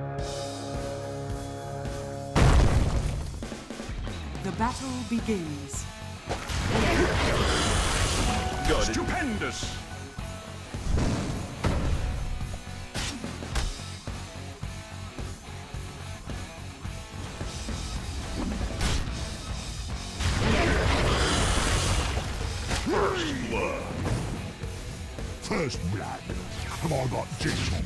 The battle begins. Got. Stupendous! First blood. First blood. Have I got jigs on?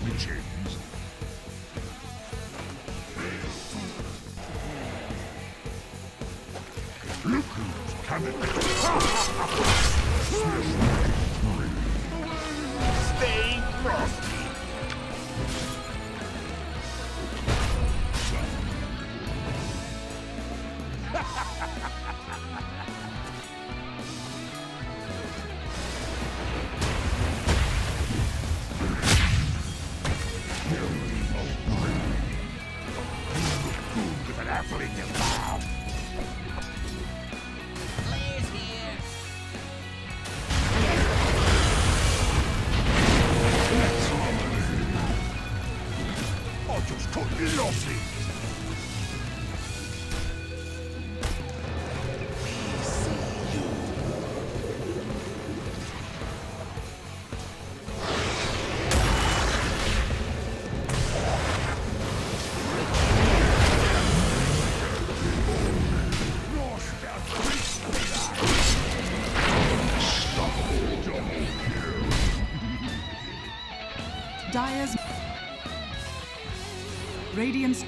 Stay frosty.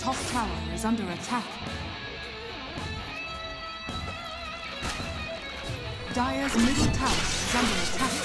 Top tower is under attack. Dire's middle tower is under attack.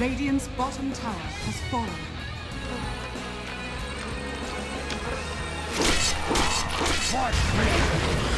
Radiant's bottom tower has fallen. Ah, well,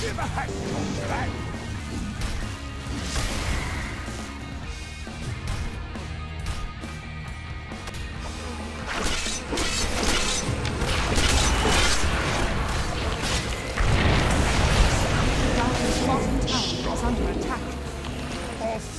Give a hack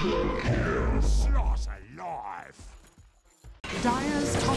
Ultra kill. Slaughter life. Dire's top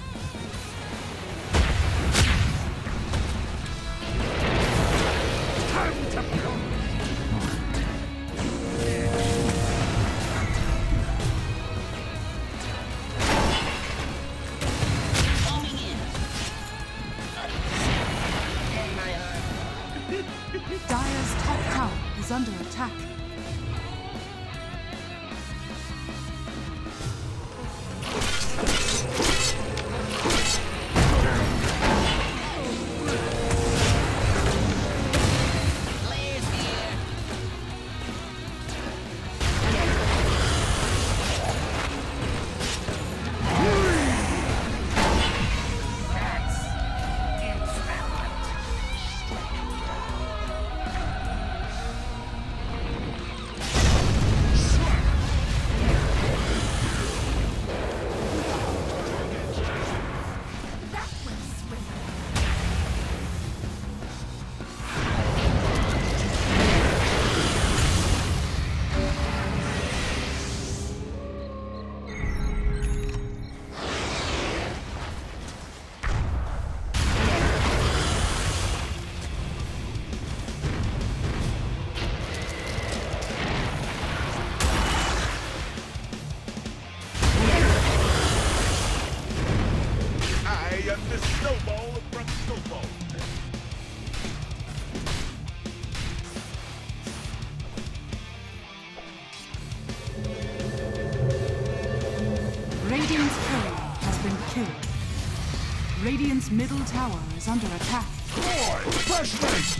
Radiant's middle tower is under attack. Boy, flashlight!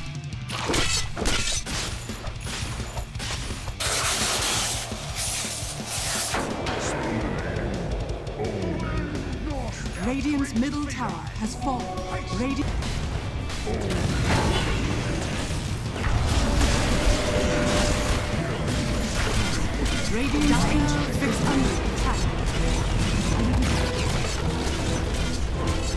Radiant's middle tower has fallen. Radiant. Radiant's is under